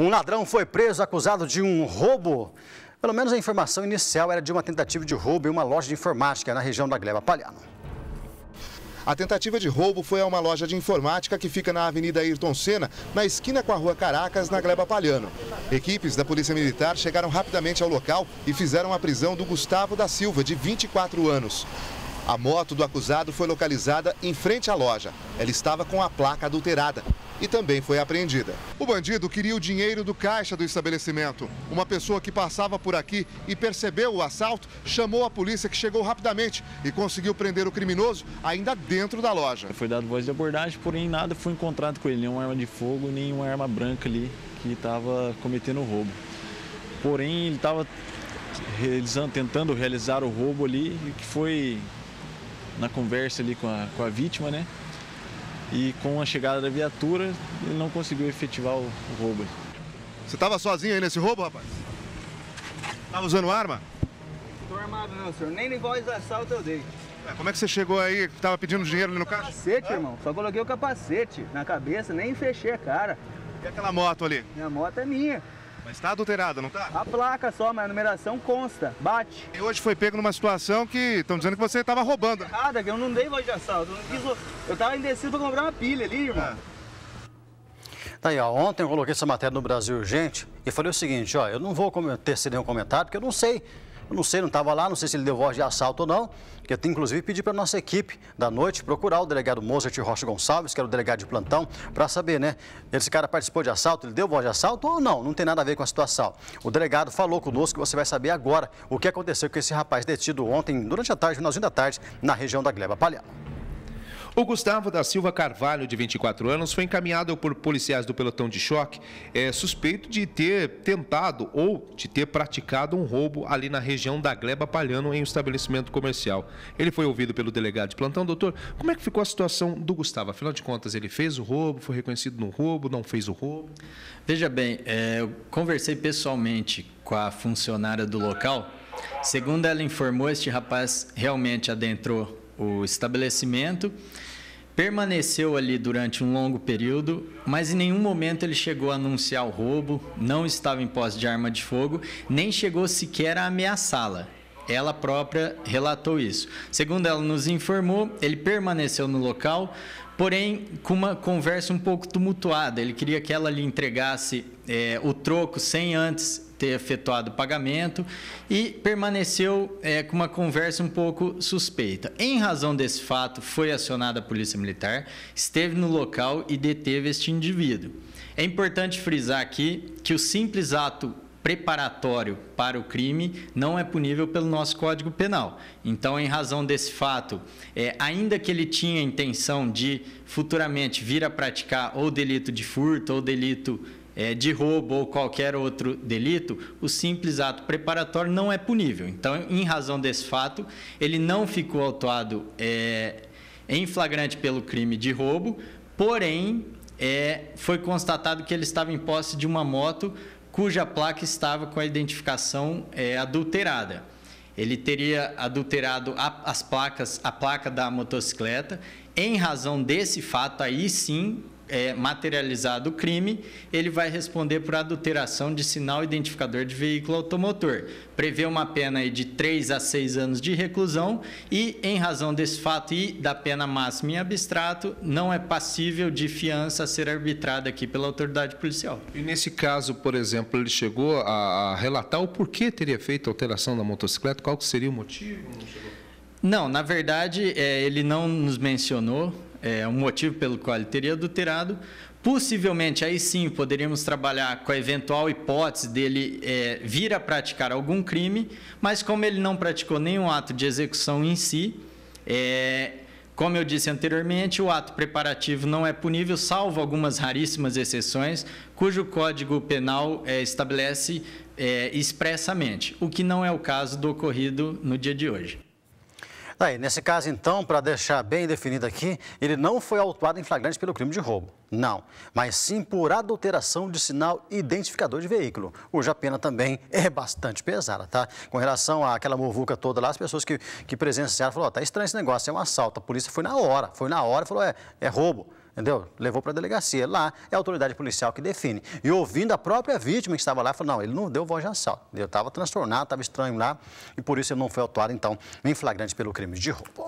Um ladrão foi preso acusado de um roubo. Pelo menos a informação inicial era de uma tentativa de roubo em uma loja de informática na região da Gleba Palhano. A tentativa de roubo foi a uma loja de informática que fica na Avenida Ayrton Senna, na esquina com a Rua Caracas, na Gleba Palhano. Equipes da Polícia Militar chegaram rapidamente ao local e fizeram a prisão do Gustavo da Silva, de 24 anos. A moto do acusado foi localizada em frente à loja. Ela estava com a placa adulterada e também foi apreendida. O bandido queria o dinheiro do caixa do estabelecimento. Uma pessoa que passava por aqui e percebeu o assalto chamou a polícia que chegou rapidamente e conseguiu prender o criminoso ainda dentro da loja. Foi dado voz de abordagem, porém nada foi encontrado com ele, nenhuma arma de fogo, nenhuma arma branca ali que estava cometendo o roubo. Porém, ele estava realizando, tentando realizar o roubo ali, que foi na conversa ali com a, com a vítima, né? E com a chegada da viatura, ele não conseguiu efetivar o, roubo. Você estava sozinho aí nesse roubo, rapaz? Estava usando arma? Não tô armado não, senhor. Nem voz de assalto eu dei. É, como é que você chegou aí, estava pedindo dinheiro ali no caixa? Capacete, irmão. Só coloquei o capacete na cabeça, nem fechei a cara. E aquela moto ali? Minha moto é minha. Mas está adulterada, não está? A placa só, mas a numeração consta, bate. E hoje foi pego numa situação que estão dizendo que você estava roubando. Nada, que eu não dei voz de assalto. Eu, não quis... eu tava indeciso para comprar uma pilha ali, irmão. É. Tá aí, ó, ontem eu coloquei essa matéria no Brasil Urgente e falei o seguinte, ó, eu não vou tecer nenhum comentário, porque eu não sei eu não sei, não estava lá, não sei se ele deu voz de assalto ou não, que eu inclusive pedi para a nossa equipe da noite procurar o delegado Mozart Rocha Gonçalves, que era o delegado de plantão, para saber, né? Esse cara participou de assalto, ele deu voz de assalto ou não? Não tem nada a ver com a situação. O delegado falou conosco que você vai saber agora o que aconteceu com esse rapaz detido ontem, durante a tarde, finalzinho da tarde, na região da Gleba Palhano. O Gustavo da Silva Carvalho, de 24 anos, foi encaminhado por policiais do pelotão de choque, é, suspeito de ter tentado ou de ter praticado um roubo ali na região da Gleba Palhano, em um estabelecimento comercial. Ele foi ouvido pelo delegado de plantão. Doutor, como é que ficou a situação do Gustavo? Afinal de contas, ele fez o roubo, foi reconhecido no roubo, não fez o roubo? Veja bem, é, eu conversei pessoalmente com a funcionária do local. Segundo ela informou, este rapaz realmente adentrou o estabelecimento, permaneceu ali durante um longo período, mas em nenhum momento ele chegou a anunciar o roubo, não estava em posse de arma de fogo, nem chegou sequer a ameaçá-la. Ela própria relatou isso. Segundo ela nos informou, ele permaneceu no local, porém com uma conversa um pouco tumultuada. Ele queria que ela lhe entregasse é, o troco sem antes ter efetuado o pagamento e permaneceu é, com uma conversa um pouco suspeita. Em razão desse fato, foi acionada a Polícia Militar, esteve no local e deteve este indivíduo. É importante frisar aqui que o simples ato preparatório para o crime não é punível pelo nosso Código Penal. Então, em razão desse fato, é, ainda que ele tinha intenção de futuramente vir a praticar ou delito de furto ou delito é, de roubo ou qualquer outro delito, o simples ato preparatório não é punível. Então, em razão desse fato, ele não ficou autuado é, em flagrante pelo crime de roubo, porém, é, foi constatado que ele estava em posse de uma moto cuja placa estava com a identificação é, adulterada. Ele teria adulterado a, as placas, a placa da motocicleta. Em razão desse fato, aí sim é, materializado o crime, ele vai responder por adulteração de sinal identificador de veículo automotor. Prevê uma pena de 3 a 6 anos de reclusão e, em razão desse fato e da pena máxima em abstrato, não é passível de fiança a ser arbitrada aqui pela autoridade policial. E nesse caso, por exemplo, ele chegou a, relatar o porquê teria feito a alteração da motocicleta? Qual seria o motivo? Não, na verdade, é, ele não nos mencionou é, um motivo pelo qual ele teria adulterado. Possivelmente, aí sim, poderíamos trabalhar com a eventual hipótese dele é, vir a praticar algum crime, mas como ele não praticou nenhum ato de execução em si, é, como eu disse anteriormente, o ato preparativo não é punível, salvo algumas raríssimas exceções, cujo Código Penal é, estabelece é, expressamente, o que não é o caso do ocorrido no dia de hoje. Aí, nesse caso, então, para deixar bem definido aqui, ele não foi autuado em flagrante pelo crime de roubo. Não, mas sim por adulteração de sinal identificador de veículo. Hoje a pena também é bastante pesada, tá? Com relação àquela movuca toda lá, as pessoas que, que presenciaram falaram, ó, tá estranho esse negócio, é um assalto. A polícia foi na hora, foi na hora e falou, é, é roubo. Entendeu? Levou para a delegacia. Lá é a autoridade policial que define. E ouvindo a própria vítima que estava lá, falou, não, ele não deu voz de assalto. Eu estava transtornado, estava estranho lá, e por isso ele não foi autuado, então, em flagrante pelo crime de roubo.